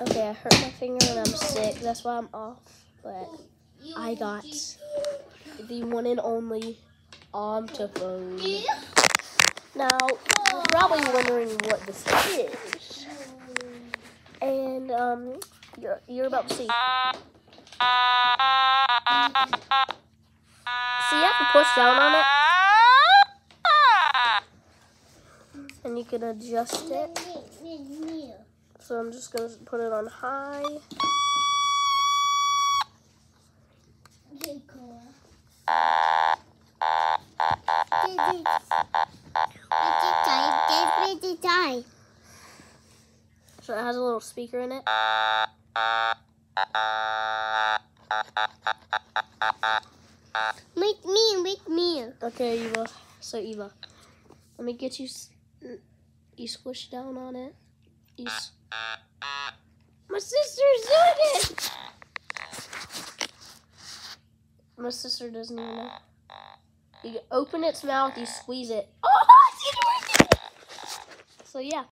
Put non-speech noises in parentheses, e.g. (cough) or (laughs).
Okay, I hurt my finger and I'm sick. That's why I'm off. But I got the one and only Omtophone. Now, you're probably wondering what this is. And um, you're, you're about to see. See, you have to push down on it. And you can adjust it. So I'm just going to put it on high. So it has a little speaker in it. Make me, make me. Okay, Eva. So Eva, let me get you. You squish down on it. You My sister's doing it. My sister doesn't even know. You open its mouth, you squeeze it. Oh, (laughs) it's. So yeah.